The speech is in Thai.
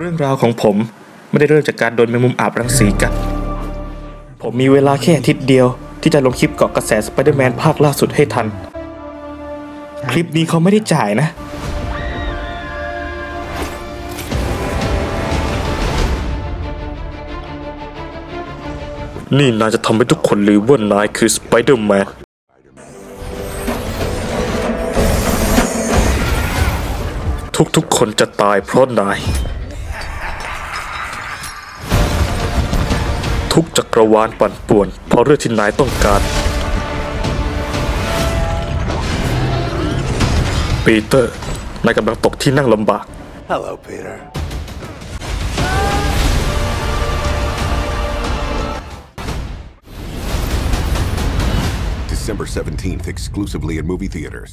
เรื่องราวของผมไม่ได้เริ่มจากการโดนแมงมุมอาบรังสีกัด ผมมีเวลาแค่อาทิตย์เดียว ที่จะลงคลิปเกาะกระแสสไปเดอร์แมนภาคล่าสุดให้ทัน คลิปนี้เขาไม่ได้จ่ายนะ นี่นายจะทำให้ทุกคนลืมว่านายคือสไปเดอร์แมนทุกๆคนจะตายเพราะนาย ทุกจักรวาลปั่นป่วน เพราะเรื่องที่นายต้องการ ปีเตอร์ นายกำลังตกที่นั่งลำบาก Hello, Peter. December 17th, exclusively in movie theaters.